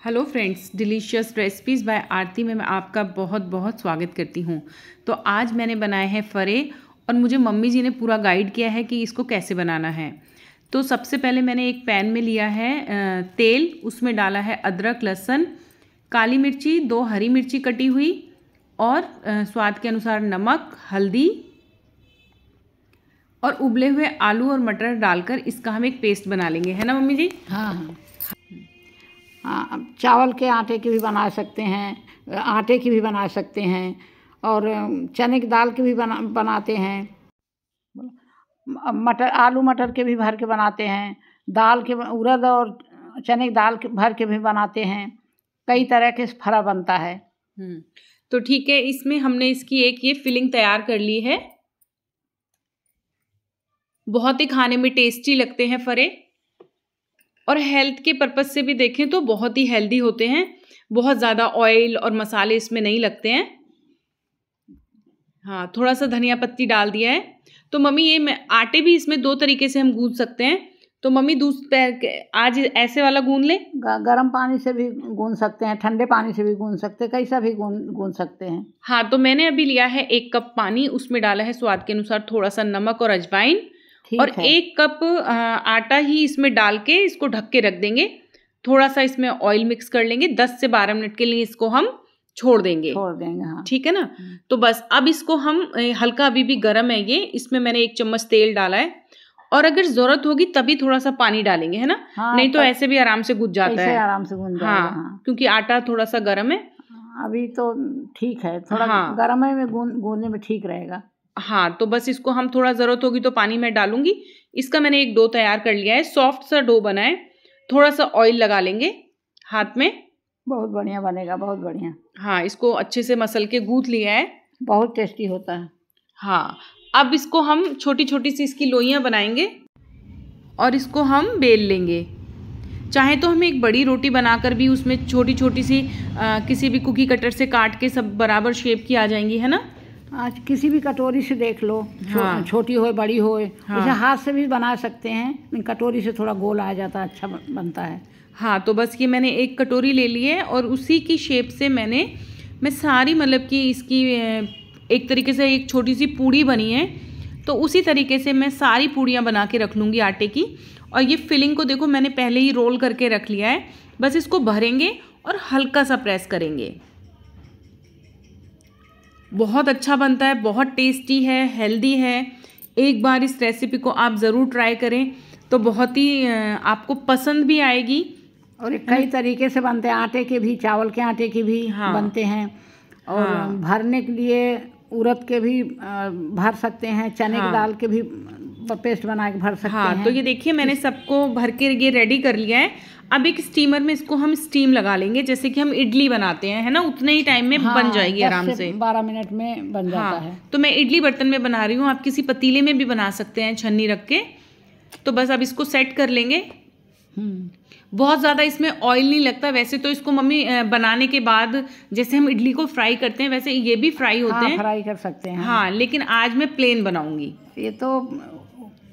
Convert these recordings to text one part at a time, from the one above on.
Hello friends delicious recipes by Aarti में मैं आपका बहुत बहुत स्वागत करती हूँ। तो आज मैंने बनाए हैं फ़रे और मुझे मम्मी जी ने पूरा गाइड किया है कि इसको कैसे बनाना है। तो सबसे पहले मैंने एक पैन में लिया है तेल, उसमें डाला है अदरक, लहसुन, काली मिर्ची, दो हरी मिर्ची कटी हुई और स्वाद के अनुसार नमक, हल्दी और उबले हुए आलू और मटर डालकर इसका हम एक पेस्ट बना लेंगे। है ना मम्मी जी? हाँ हाँ। चावल के आटे की भी बना सकते हैं आटे की भी बना सकते हैं और चने की दाल की भी बना बनाते हैं। मटर आलू मटर के भी भर के बनाते हैं दाल के उड़द और चने की दाल के भर के भी बनाते हैं। कई तरह के फरा बनता है। हम्म, तो ठीक है इसमें हमने इसकी एक ये फिलिंग तैयार कर ली है। बहुत ही खाने में टेस्टी लगते हैं फरे। और हेल्थ के पर्पज़ से भी देखें तो बहुत ही हेल्दी होते हैं। बहुत ज़्यादा ऑयल और मसाले इसमें नहीं लगते हैं। हाँ थोड़ा सा धनिया पत्ती डाल दिया है। तो मम्मी ये आटे भी इसमें दो तरीके से हम गूंद सकते हैं। तो मम्मी दूध आज ऐसे वाला गूंद ले। गर्म पानी से भी गूंद सकते हैं ठंडे पानी से भी गूंद सकते हैं कैसा भी गूंद गूंद सकते हैं। हाँ तो मैंने अभी लिया है एक कप पानी उसमें डाला है स्वाद के अनुसार थोड़ा सा नमक और अजवाइन। और एक कप आटा ही इसमें डाल के इसको ढक के रख देंगे। थोड़ा सा इसमें ऑयल मिक्स कर लेंगे। दस से बारह मिनट के लिए इसको हम छोड़ देंगे। छोड़ देंगे हाँ। ठीक है ना? हम्म। तो बस अब इसको हम हल्का अभी भी गर्म है ये। इसमें मैंने एक चम्मच तेल डाला है। और अगर ज़रूरत होगी तभी थोड़ा सा पानी डालेंगे है ना? हाँ, नहीं तो ऐसे भी आराम से गुज जाता है। आराम से गुज हाँ, हाँ। क्योंकि आटा थोड़ा सा गर्म है। अभी तो ठीक है थोड़ा हाँ, गर्म है में गूंदने में ठीक रहेगा। हाँ तो बस इसको हम थोड़ा ज़रूरत होगी तो पानी में डालूँगी। इसका मैंने एक डो तैयार कर लिया है। सॉफ्ट सा डो बना है। थोड़ा सा ऑयल लगा लेंगे हाथ में। बहुत बढ़िया बनेगा बहुत बढ़िया। हाँ इसको अच्छे से मसल के गूंथ लिया है। बहुत टेस्टी होता है। हाँ अब इसको हम छोटी छोटी सी इसकी लोइयाँ बनाएँगे और इसको हम बेल लेंगे। चाहे तो हम एक बड़ी रोटी बनाकर भी उसमें छोटी छोटी सी आ, किसी भी कुकी कटर से काट के सब बराबर शेप की आ जाएँगी है ना? आज किसी भी कटोरी से देख लो हाँ। छोटी हो बड़ी हो हाँ। उसे हाथ से भी बना सकते हैं कटोरी से थोड़ा गोल आ जाता है अच्छा बनता है हाँ तो बस ये मैंने एक कटोरी ले ली है और उसी की शेप से मैंने मैं सारी मतलब कि इसकी एक तरीके से एक छोटी सी पूड़ी बनी है तो उसी तरीके से मैं सारी पूड़ियाँ बना के रख लूँगी आटे की और ये फिलिंग को देखो मैंने पहले ही रोल करके रख लिया है बस इसको भरेंगे और हल्का सा प्रेस करेंगे बहुत अच्छा बनता है बहुत टेस्टी है हेल्दी है। एक बार इस रेसिपी को आप ज़रूर ट्राई करें तो बहुत ही आपको पसंद भी आएगी। और कई तरीके से बनते हैं आटे के भी चावल के आटे के भी हाँ, बनते हैं। और हाँ, भरने के लिए उड़द के भी भर सकते हैं चने हाँ, की दाल के भी पेस्ट बना के भर सकते हाँ, हैं। तो ये देखिए मैंने सबको भर के ये रेडी कर लिया है। अब एक स्टीमर में इसको हम स्टीम लगा लेंगे जैसे कि हम इडली बनाते हैं है ना? उतने ही टाइम में हाँ, बन जाएगी आराम से बारह मिनट में बन जाता हाँ, है। तो मैं इडली बर्तन में बना रही हूँ आप किसी पतीले में भी बना सकते हैं छन्नी रख के। तो बस अब इसको सेट कर लेंगे। हम्म। बहुत ज़्यादा इसमें ऑयल नहीं लगता वैसे तो इसको मम्मी बनाने के बाद जैसे हम इडली को फ्राई करते हैं वैसे ये भी फ्राई होते हाँ, हैं फ्राई कर सकते हैं। हाँ लेकिन आज मैं प्लेन बनाऊँगी। ये तो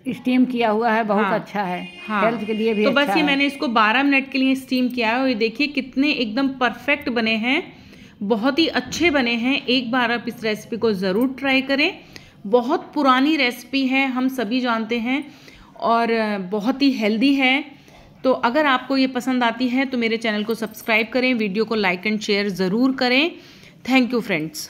स्टीम किया हुआ है बहुत हाँ, अच्छा है। हाँ, हेल्थ के लिए भी तो अच्छा बस ये मैंने इसको 12 मिनट के लिए स्टीम किया है और ये देखिए कितने एकदम परफेक्ट बने हैं। बहुत ही अच्छे बने हैं। एक बार आप इस रेसिपी को ज़रूर ट्राई करें। बहुत पुरानी रेसिपी है हम सभी जानते हैं और बहुत ही हेल्दी है। तो अगर आपको ये पसंद आती है तो मेरे चैनल को सब्सक्राइब करें वीडियो को लाइक एंड शेयर ज़रूर करें। Thank you friends